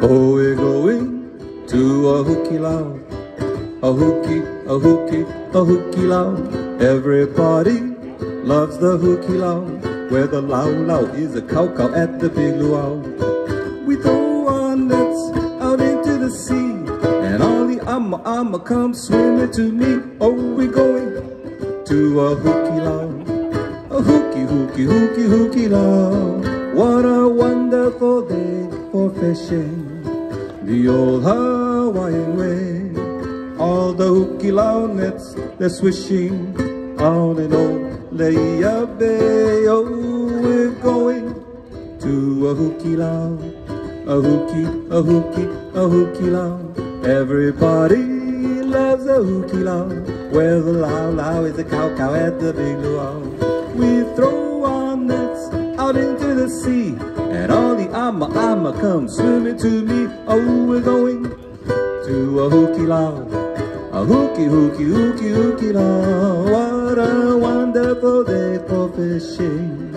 Oh, we're going to a hukilau, a huki, a huki, a hukilau. Everybody loves the hukilau, where the lau lau is a kaukau at the big luau. We throw our nets out into the sea, and all the ama ama come swimming to me. Oh, we're going to a hukilau, a huki, huki, huki, huki lau. What a wonderful day for fishing the old Hawaiian way. All the hukilau nets, they're swishing on an old Laie Bay. Oh, we're going to a hukilau, a hooky, a hooky, a hukilau. Everybody loves a hukilau, where the lau is a kaukau at the big luau. We throw our nets out into the sea, and all the ama ama come swimming to me. Oh, we're going to a hukilau, a huki huki huki huki lau. What a wonderful day for fishing,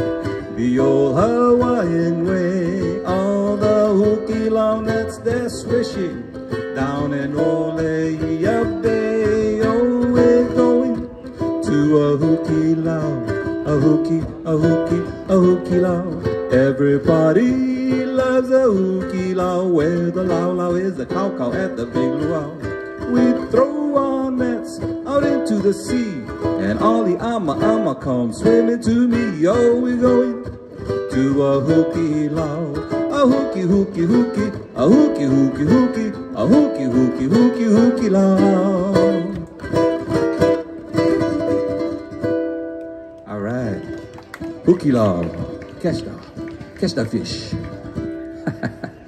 the old Hawaiian way. All the hukilau nets they're swishing down in Oleia Bay. Oh, we're going to a hukilau a huki, a huki, a hukilau. Everybody loves a hukilau, where the lau lau is a kaukau at the big luau. We throw our nets out into the sea, and all the ama ama come swimming to me. Oh, we're going to a hukilau, a huki, huki, huki, a huki, huki, huki, a huki, huki, huki, huki lau. Hooky log. Catch the, catch the fish.